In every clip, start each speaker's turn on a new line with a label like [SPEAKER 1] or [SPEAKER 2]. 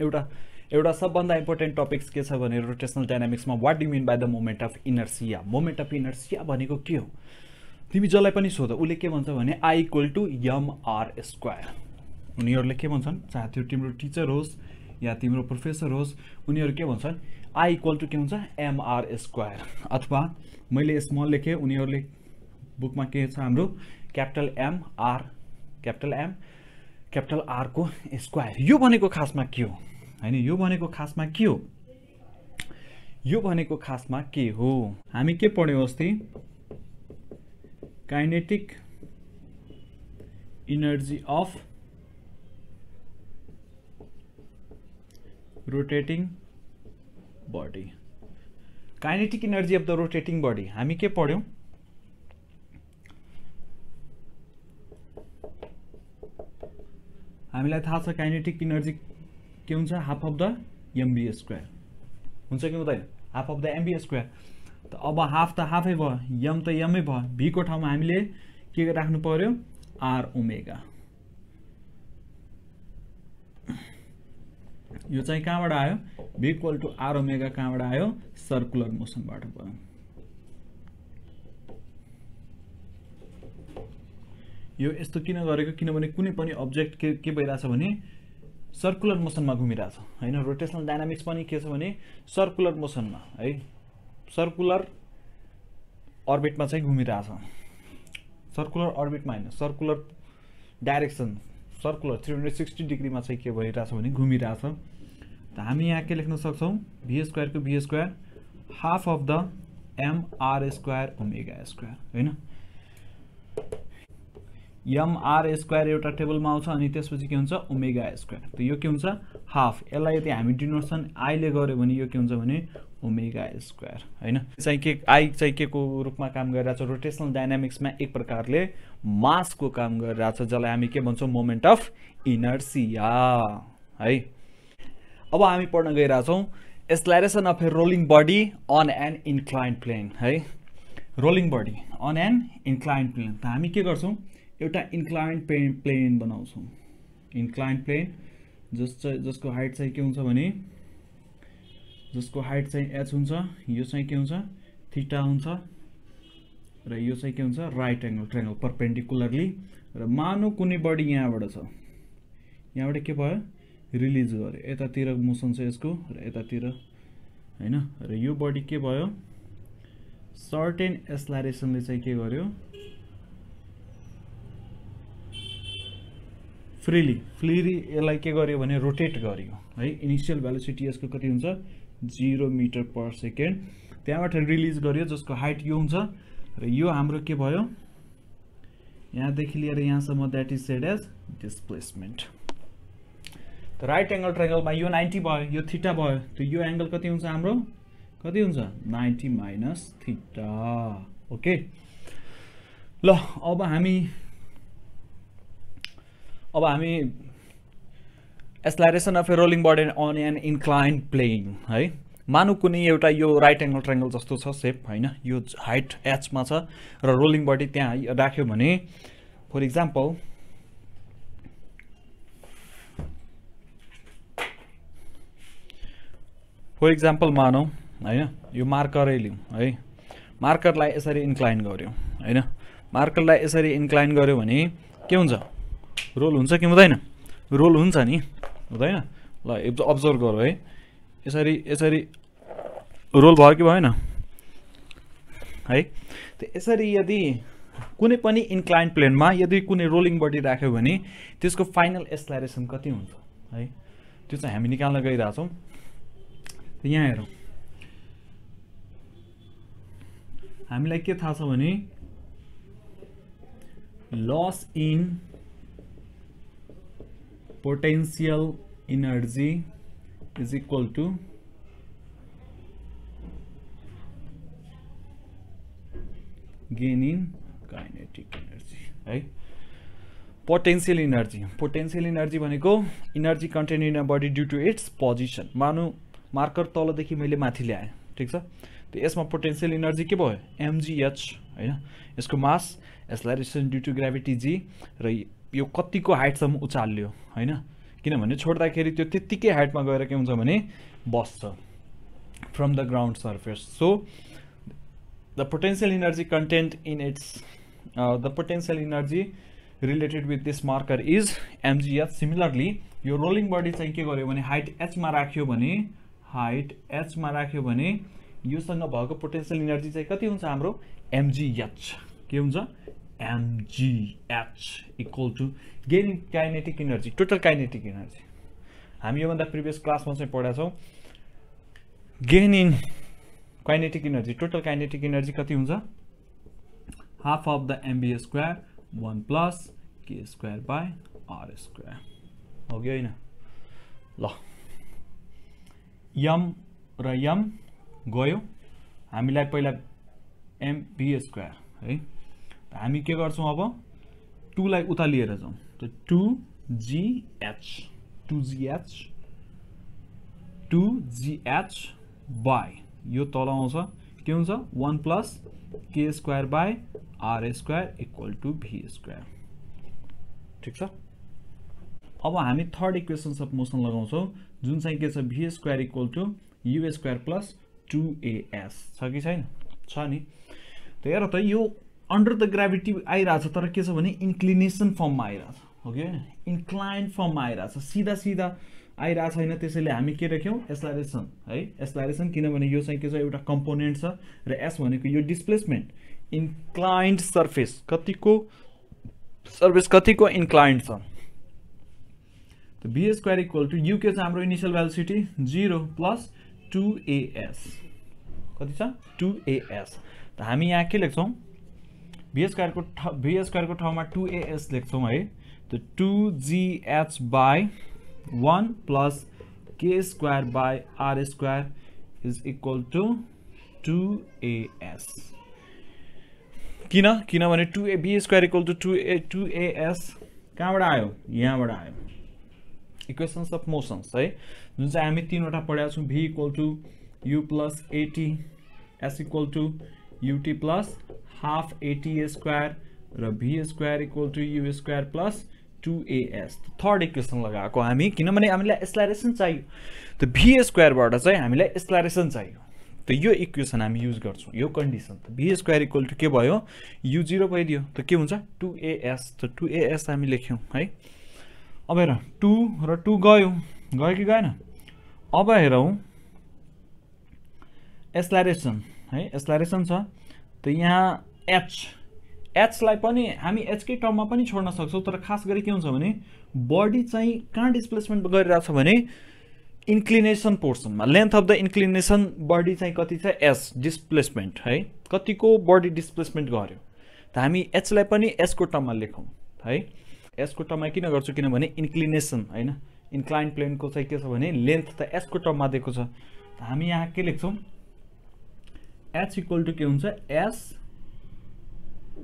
[SPEAKER 1] एउटा एउटा सबभन्दा इम्पोर्टेन्ट टपिक्स के छ भने rotational डाइनामिक्समा what do mean by the moment of inertia moment of inertia भनेको के हो? तिमी जसलाई पनि सोध उसले के भन्छ भने I equal to R square उनीहरूले के भन्छन्? चाहे त्यो तिम्रो टिचर होस् या तिम्रो प्रोफेसर होस् उनीहरू के भन्छन्? आई इक्वल टु के हुन्छ? एमआर स्क्वायर अथवा मैले स्मल लेखेँ उनीहरूले बुकमा के छ हाम्रो? Capital MR capital M capital आरको square यो भनेको खासमा के हो? होइन यो भनेको खासमा के हो? यो भनेको खासमा के हो? हामी के पढ्यौँ अस्ति? Kinetic energy of rotating body kinetic energy of the rotating body हामी के पढ्यौँ? हामीलाई थाहा छ काइनेटिक इनर्जी के हुन्छ? Half of the MB square हुन्छ कि हुँदैन? Half of the MB square त अब हाफ त हाफै भयो यम त यमै भयो भीको ठाउँमा हामीले के राख्नु पर्यो? आर ओमेगा यो चाहिँ कहाँबाट आयो? V equal to R omega कहाँबाट आयो? सर्कुलर मोसनबाट भयो। यो यस्तो किन गरेको? किनभने कुनै पनि अब्जेक्ट के के भइरहेछ भने सर्कुलर मोसनमा घुमिरहेछ। होइन रोटेसनल डाइनामिक्स पनि के छ भने सर्कुलर मोसनमा है सर्कुलर अर्बिटमा चाहिँ घुमिरहेछ। सर्कुलर अर्बिटमा होइन circular direction circular three hundred sixty डिग्रीमा चाहिँ के भइरहेछ भने घुमिरहेछ। त हामी यहाँ के लेख्न सक्छौँ? भी स्क्वायरको V square half of the MR square omega square होइन? एमआर स्क्वायर एउटा टेबलमा आउँछ अनि त्यसपछि के हुन्छ? ओमेगा स्क्वायर त यो के हुन्छ? हाफ यसलाई यदि हामी डिनोसन आईले गऱ्यो भने यो के हुन्छ भने? ओमेगा स्क्वायर होइन? चाहिँ के आई चाहिँ के को रूपमा काम गरिरहेछ? रोटेसनल डाइनामिक्समा एक प्रकारले मासको काम गरिरहेछ जसलाई हामी के भन्छौँ? मोमेन्ट अफ इनर्सिया है? अब हामी पढ्न गइरहेछौँ। Acceleration of a rolling body on an incline plane है? Rolling body on an incline plane त हामी के गर्छौँ? एउटा इन्क्लाइन प्लेन प्लेन बनाउँछौँ। इन्क्लाइन प्लेन जस चाहिँ जसको हाइट चाहिँ के हुन्छ भने जसको हाइट चाहिँ एच हुन्छ यो चाहिँ के हुन्छ थिटा हुन्छ र यो चाहिँ के हुन्छ राइट एङ्गल ट्रेङ्गल पर्पेन्डिकुलरली र मानु कुनै बडी यहाँबाट छ। यहाँबाट के भयो? रिलिज गर्यो यतातिर मोसन छ यसको र यतातिर होइन? र यो बडी के भयो? सर्टेन एस्लारेसनले चाहिँ के गर्यो फ्रिली फ्रिली यसलाई के गर्यो भने रोटेट गर्यो है? इनिसियल भेलोसिटी यसको कति हुन्छ? जिरो मिटर पर सेकेन्ड त्यहाँबाट रिलिज गर्यो जसको हाइट यो हुन्छ। र यो हाम्रो के भयो? यहाँदेखि लिएर यहाँसम्म that is said as displacement right angle ट्राइङ्गलमा यो नाइन्टी भयो यो थिटा भयो। त्यो यो एङ्गल कति हुन्छ हाम्रो? कति हुन्छ? नाइन्टी माइनस थिटा ओके ल अब हामी अब हामी acceleration of a rolling body on an incline plane है? मानु कुनै एउटा यो राइट एङ्गल ट्राइङ्गल जस्तो छ सेप होइन? यो हाइट एचमा छ र रोलिङ बडी त्यहाँ राख्यो भने फर इक्जाम्पल फर इक्जाम्पल मानौँ होइन? यो मार्करै लिउँ है? मार्करलाई यसरी इन्क्लाइन गऱ्यौँ होइन? मार्करलाई यसरी इन्क्लाइन गऱ्यो भने के हुन्छ? रोल हुन्छ कि हुँदैन? रोल हुन्छ नि? हुँदैन? ल अब्जर्भ गरौँ है। यसरी यसरी रोल भयो कि भएन? है? त यसरी यदि कुनै पनि इन्क्लाइन प्लेनमा यदि कुनै रोलिङ बडी राख्यो भने त्यसको फाइनल एस्लाइरेसन कति हुन्छ? है? त्यो चाहिँ हामी निकाल्न गइरहेछौँ। यहाँ हेरौँ। हामीलाई के थाहा छ भने loss in potential energy is equal to gain in kinetic energy है पोटेन्सियल इनर्जी पोटेन्सियल इनर्जी भनेको energy content in a body due to its position मानु मार्कर तलदेखि मैले माथि ल्याएँ ठिक छ? त यसमा पोटेन्सियल इनर्जी के भयो? एमजिएच होइन? यसको मास यसलाई reason due to gravity G र यो कतिको हाइटसम्म उचाल्यो होइन? किनभने छोड्दाखेरि त्यो त्यत्तिकै हाइटमा गएर के हुन्छ भने बस्छ from the ground surface so the potential energy content in it's the potential energy related with this marker is M G H similarly यो रोलिङ बडी चाहिँ के गर्यो भने हाइट एचमा राख्यो भने हाइट एचमा राख्यो भने योसँग भएको पोटेन्सियल इनर्जी चाहिँ कति हुन्छ हाम्रो? एमजिएच के हुन्छ? MGH equal to gain kinetic energy total kinetic energy हामी योभन्दा प्रिभियस क्लासमा चाहिँ पढाएको छौँ gain in kinetic energy total kinetic energy कति हुन्छ? Half of the MBA square one plus K square by R square हो कि होइन? ल। यम र यम गयो। हामीलाई पहिला एमबिए स्क्वायर है? हामी के गर्छौँ अब? टूलाई उता लिएर जाउँ। त two GH two GH two GH by. यो तल आउँछ। के हुन्छ? One plus K square by R square equal to V square. ठिक छ? अब हामी थर्ड इक्वेसन्स अफ मोसन लगाउँछौँ। जुन चाहिँ के छ? V square equal to U square plus two AS छ कि छैन? छ नि? त हेर त यो अन्डर द ग्राभिटी आइरहेछ तर के छ भने इन्क्लिनेसन फर्ममा आइरहेछ हो कि होइन इन्क्लाइन फर्ममा आइरहेछ सिधा सिधा आइरहेको छैन त्यसैले हामी के राख्यौँ? एस्लारेसन है? एस्लारेसन किनभने यो चाहिँ के छ एउटा कम्पोनेन्ट छ र एस भनेको यो डिस्प्लेसमेन्ट इन्क्लाइन्ड सर्फेस कतिको सर्फेस कतिको इन्क्लाइन्ड छ? B square equal to UK छ हाम्रो initial velocity zero plus two AS कति छ? टु एएस त हामी यहाँ के लेख्छौँ? भी स्क्वायरको ठ स्क्वायरको ठाउँमा टु एएस लेख्छौँ है। त two GH by one plus K square by R square is equal to two AS किन? किनभने two A B square equal to two A two AS कहाँबाट आयो? यहाँबाट आयो। इक्वेसन्स अफ मोसन्स है। जुन चाहिँ हामी तिनवटा पढाएको छौँ V equal to U plus AT S equal to UT plus half AT square र V square equal to U square plus two AS third equation लगाएको हामी किनभने हामीलाई एस्लारेसन चाहियो। त भी स्क्वायरबाट चाहिँ हामीलाई एस्लारेसन चाहियो। त यो इक्वेसन हामी युज गर्छौँ यो कन्डिसन त भी स्क्वायर इक्वल टु के भयो? यु जिरो भइदियो। त के हुन्छ? टु एएस त टु एएस हामी लेख्यौँ है। अब हेर टु र टु गयो। गयो कि गएन? अब हेरौँ। एस्लारेसन है एस्लारेसन छ। त यहाँ एच एचलाई पनि हामी एचकै टर्ममा पनि छोड्न सक्छौँ तर खास गरी के हुन्छ भने बडी चाहिँ कहाँ डिस्प्लेसमेन्ट गरिरहेको छ भने inclination पोर्सनमा length of the inclination body चाहिँ कति छ? एस डिस्प्लेसमेन्ट है? कतिको बडी डिस्प्लेसमेन्ट गर्यो त हामी एचलाई पनि एसको टर्ममा लेखौँ है? एसको टर्ममा किन गर्छु? किनभने इन्क्लिनेसन होइन? इन्क्लाइन प्लेनको चाहिँ के छ भने लेन्थ त एसको टर्ममा दिएको छ। हामी यहाँ के लेख्छौँ? एच इक्वल टु के हुन्छ? एस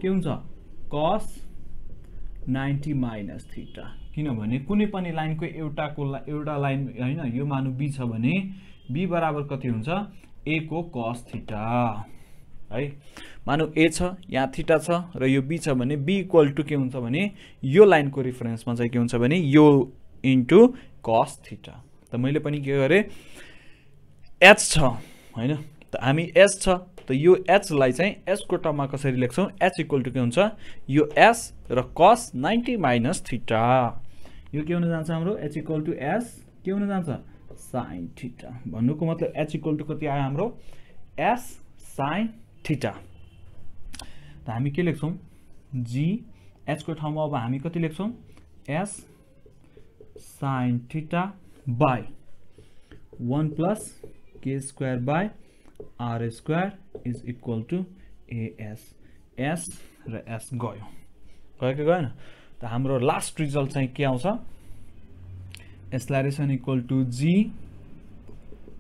[SPEAKER 1] के हुन्छ? Cos ninety minus theta. किनभने कुनै पनि लाइनको एउटाको एउटा लाइन होइन यो मानु बी छ भने बी बराबर कति हुन्छ? ए को कस थिटा। है? मानु ए छ यहाँ थिटा छ र यो बी छ भने बी इक्वल टु के हुन्छ भने यो लाइनको रिफरेन्समा चाहिँ के हुन्छ भने यो इन्टु कस थिटा। त मैले पनि के गरेँ? एच छ होइन? त हामी एच छ त यो एचलाई चाहिँ एसको टर्ममा कसरी लेख्छौँ? एच इक्वल टु के हुन्छ? यो एस र कस नाइन्टी माइनस थिटा। यो के हुन जान्छ हाम्रो? एच इक्वल टु एस के हुन जान्छ? Sine theta. भन्नुको मतलब एच इक्वल टु कति आयो हाम्रो? S sine theta. त हामी के लेख्छौँ? जी एचको ठाउँमा अब हामी कति लेख्छौँ? S sine theta by one plus K square by R square is equal to AS S र एस गयो। गयो कि गएन? त हाम्रो लास्ट रिजल्ट चाहिँ के आउँछ? Acceleration equal to G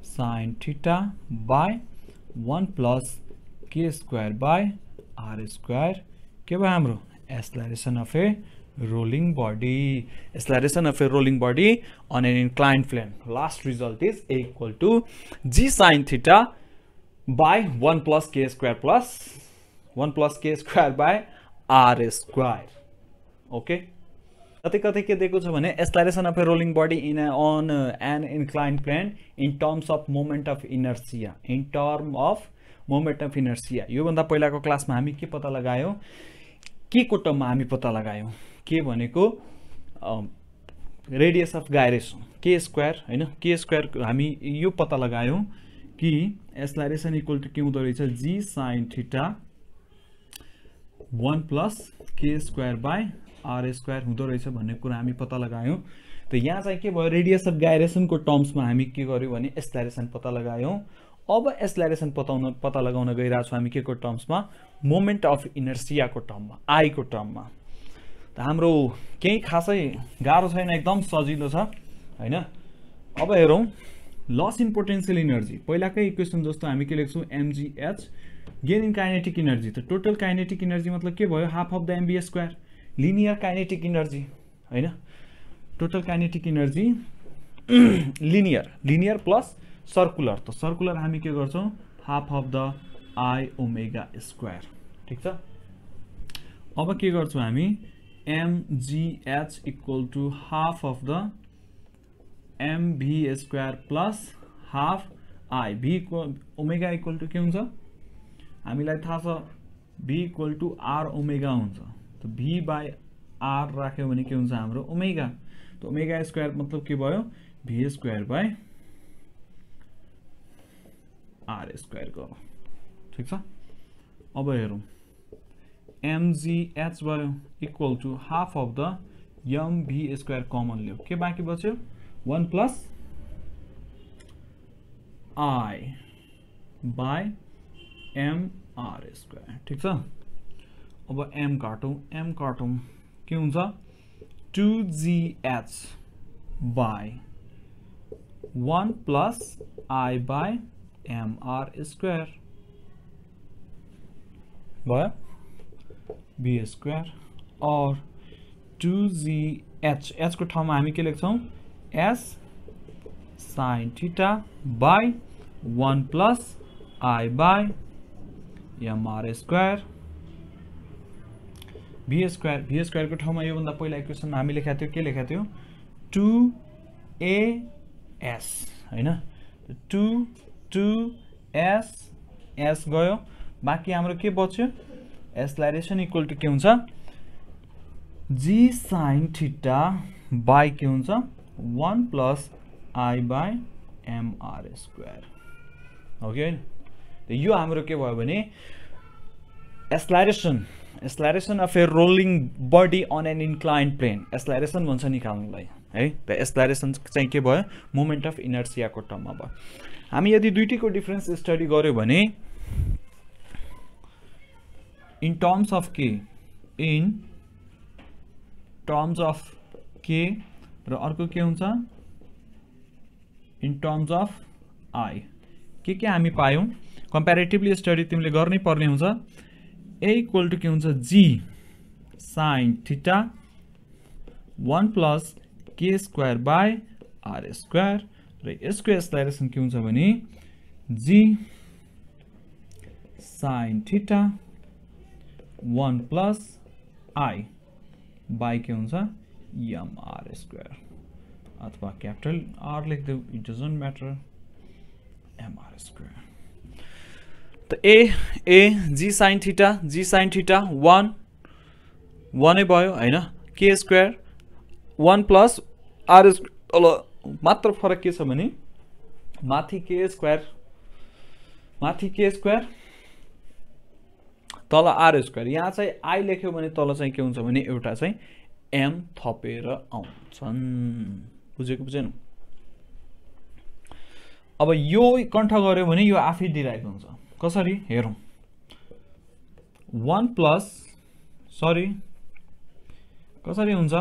[SPEAKER 1] sine theta by one plus K square by R square के भयो हाम्रो? Acceleration of a rolling body acceleration of a rolling body on an inclined plane last result is a equal to g sine theta by 1 plus k square plus 1 plus k square by r square. Okay कतै कतै के दिएको छ भने acceleration of a rolling body in on an incline plane in terms of moment of inertia in term of moment of inertia योभन्दा पहिलाको क्लासमा हामी के पत्ता लगायौँ? के को टर्ममा हामी पत्ता लगायौँ? के भनेको रेडियस अफ गाइरेसन के स्क्वायर होइन? के स्क्वायर हामी यो पत्ता लगायौँ। कि एस्लाइरेसन इक्वल टु के हुँदो रहेछ G sine theta one plus K square by R square हुँदो रहेछ भन्ने कुरा हामी पत्ता लगायौँ। त यहाँ चाहिँ के भयो? रेडियस अफ गाइरेसनको टर्म्समा हामी के गर्यौँ भने एस्लाइरेसन पत्ता लगायौँ। अब एस्लाइरेसन पताउन पत्ता लगाउन गइरहेको छौँ हामी के को टर्म्समा मोमेन्ट अफ इनर्सियाको टर्ममा आईको टर्ममा त हाम्रो केही खासै गाह्रो छैन एकदम सजिलो छ होइन? अब हेरौँ। लस इन पोटेन्सियल इनर्जी पहिलाकै इक्वेसन जस्तो हामी के लेख्छौँ? MGH gain in kinetic energy त टोटल काइनेटिक इनर्जी मतलब के भयो? Half of the MB square linear kinetic energy होइन? Total kinetic energy linear linear plus circular त सर्कुलर हामी के गर्छौँ? Half of the I omega square ठिक छ? अब के गर्छौँ हामी? MGH equal to half of the MV square plus half I V omega equal to के हुन्छ? हामीलाई थाहा छ V equal to R omega हुन्छ। त भी बाई आर राख्यो भने के हुन्छ हाम्रो? ओमेगा त ओमेगा स्क्वायर मतलब के भयो? V square by R square गरौँ। ठिक छ? अब हेरौँ। एमजिएच भयो equal to half of the M V square common लियो के बाँकी बच्यो? One plus I by MR square ठीक छ अब एम काटौँ एम काटौँ के two GH by one plus I by MR square भयो बी स्क्वायर और टु जिएच एचको ठाउँमा हामी के लेख्छौँ S sine theta by one plus I by MR square V square V स्क्वायरको ठाउँमा योभन्दा पहिला इक्वेसनमा हामी लेखाएको थियो के लेखाएको थियो? टु एएस होइन? टु टु एस एस गयो। बाँकी हाम्रो के बच्यो? एसलाइरेसन इक्वल टु के हुन्छ? जी साइन थिटा बाई के हुन्छ? One plus I by MR square हो कि होइन यो हाम्रो के भयो भने acceleration acceleration of a rolling body on an incline plane acceleration भन्छ निकाल्नुलाई है? त एस्लाइरेसन चाहिँ के भयो? मोमेन्ट अफ इनर्सियाको टर्ममा भयो. हामी यदि दुइटैको डिफ्रेन्स स्टडी गऱ्यो भने इन टर्म्स अफ के इन टर्म्स अफ के र अर्को के हुन्छ? इन टर्म्स अफ आई के के हामी पायौँ? कम्पेरिटिभली स्टडी तिमीले गर्नै पर्ने हुन्छ। ए इक्वल टु के हुन्छ? G sine theta one plus K square by R square र यसको एक्सलाइरेसन के हुन्छ भने? G sine theta one plus I by के हुन्छ? एमआर स्क्वायर अथवा capital R लेखिदेऊ it doesn't matter MR square त A A G sine theta G sine theta one वानै भयो होइन? के स्क्वायर वान प्लस आर तल मात्र फरक के छ भने माथि के स्क्वायर माथि के स्क्वायर तल आर स्क्वायर यहाँ चाहिँ आई लेख्यो भने तल चाहिँ के हुन्छ भने एउटा चाहिँ एम थपेर आउँछन्। बुझेको बुझेन? अब यो कण्ठ गऱ्यो भने यो आफै डिराइभ हुन्छ। कसरी? हेरौँ। वान प्लस सरी कसरी हुन्छ?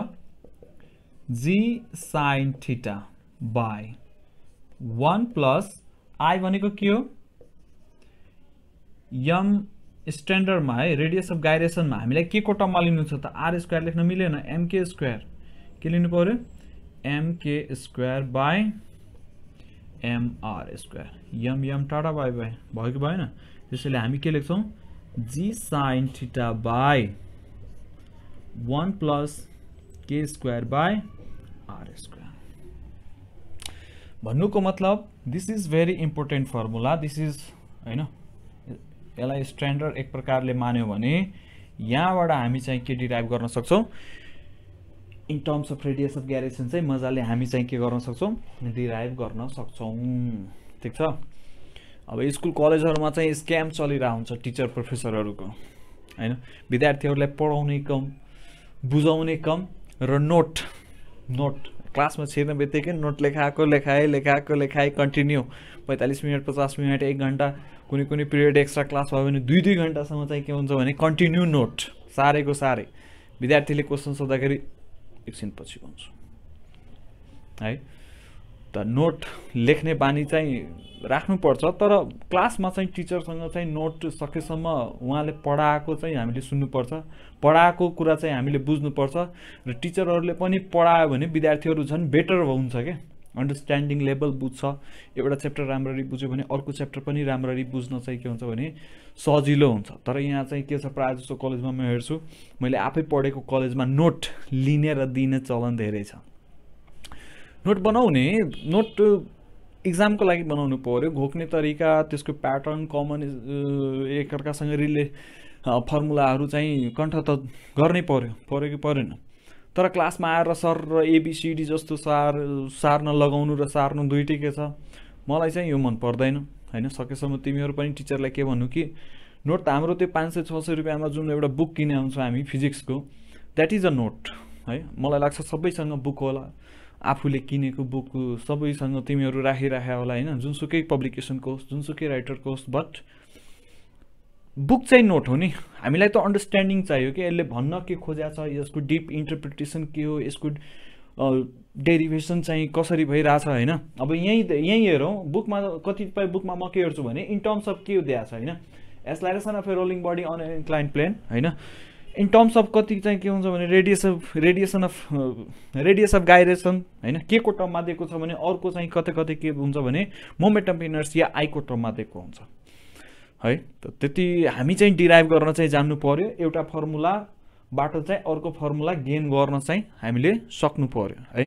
[SPEAKER 1] G sine theta by one plus I भनेको के हो? यम स्ट्यान्डर्डमा है रेडियस अफ गाइरेसनमा हामीलाई के को टर्ममा लिनु छ त आर स्क्वायर लेख्न मिलेन एमके स्क्वायर। के लिनु पऱ्यो MK square by MR square. M M टाढा बाई बाई। भयो कि भएन? त्यसैले हामी के लेख्छौँ? G sine theta by one plus K square by R square भन्नुको मतलब this is very important formula this is होइन यसलाई स्ट्यान्डर्ड एक प्रकारले मान्यो भने यहाँबाट हामी चाहिँ के डिराइभ गर्न सक्छौँ? In terms of radius of gyration चाहिँ मजाले हामी चाहिँ के गर्न सक्छौँ? डिराइभ गर्न सक्छौँ। ठिक छ? अब स्कुल कलेजहरूमा चाहिँ स्क्याम चलिरहेको हुन्छ टिचर प्रोफेसरहरूको होइन? विद्यार्थीहरूलाई पढाउने कम बुझाउने कम र नोट नोट क्लासमा छिर्ने बित्तिकै नोट लेखाएको लेखाए लेखाएको लेखाए कन्टिन्यू पैँतालिस मिनट पचास मिनट एक घन्टा। कुनै कुनै पिरियड एक्स्ट्रा क्लास भयो भने दुई दुई घन्टासम्म चाहिँ के हुन्छ भने कन्टिन्यू नोट सारेको सारे। विद्यार्थीले क्वेसन सोद्धाखेरि एकछिन पछि भन्छु है? त नोट लेख्ने बानी चाहिँ राख्नुपर्छ तर क्लासमा चाहिँ टिचरसँग चाहिँ नोट सकेसम्म उहाँले पढाएको चाहिँ हामीले सुन्नुपर्छ। पढाएको कुरा चाहिँ हामीले बुझ्नुपर्छ। र टिचरहरूले पनि पढायो भने विद्यार्थीहरू झन् बेटर हुन्छ क्या। अन्डरस्ट्यान्डिङ लेभल बुझ्छ। एउटा च्याप्टर राम्ररी बुझ्यो भने अर्को च्याप्टर पनि राम्ररी बुझ्न चाहिँ के हुन्छ भने सजिलो हुन्छ। तर यहाँ चाहिँ के छ प्रायः जस्तो कलेजमा म हेर्छु मैले आफै पढेको कलेजमा नोट लिने र दिने चलन धेरै छ। नोट बनाउने नोट इक्जामको लागि बनाउनु पऱ्यो। घोक्ने तरिका त्यसको प्याटर्न कमन एकअर्कासँग रिले फर्मुलाहरू चाहिँ कण्ठ त गर्नै पऱ्यो पऱ्यो कि परेन। तर क्लासमा आएर सर र एबिसिडी जस्तो सार सार्न लगाउनु र सार्नु दुइटै के छ? मलाई चाहिँ यो मन पर्दैन होइन? सकेसम्म तिमीहरू पनि टिचरलाई के भन्नु कि नोट त हाम्रो त्यो पाँच सय छ सय रुपियाँमा जुन एउटा बुक किने आउँछ हामी फिजिक्सको द्याट इज अ नोट है? मलाई लाग्छ सबैसँग बुक होला। आफूले किनेको बुक सबैसँग तिमीहरू राखिराख्या होला होइन? जुनसुकै पब्लिकेसनको होस् जुनसुकै राइटरको होस् बट बुक चाहिँ नोट हो नि। हामीलाई त अन्डरस्ट्यान्डिङ चाहियो कि यसले भन्न के खोज्या छ यसको डिप इन्टरप्रिटेसन के हो यसको डेरिभेसन चाहिँ कसरी भइरहेछ होइन। अब यहीँ यहीँ हेरौँ बुकमा कतिपय बुकमा म के हेर्छु भने इन टर्म्स अफ के दिएको छ होइन। Acceleration of a rolling body on incline plane होइन। इन टर्म्स अफ कति चाहिँ के हुन्छ भने radius of radiation of radius of gyration होइन। के को टर्ममा दिएको छ भने अर्को चाहिँ कतै कतै के हुन्छ भने मोमेन्ट अफ इनर्स या आईको टर्ममा दिएको हुन्छ। है? त त्यति हामी चाहिँ डिराइभ गर्न चाहिँ जान्नु पऱ्यो एउटा फर्मुलाबाट चाहिँ अर्को फर्मुला गेन गर्न चाहिँ हामीले सक्नु पऱ्यो है?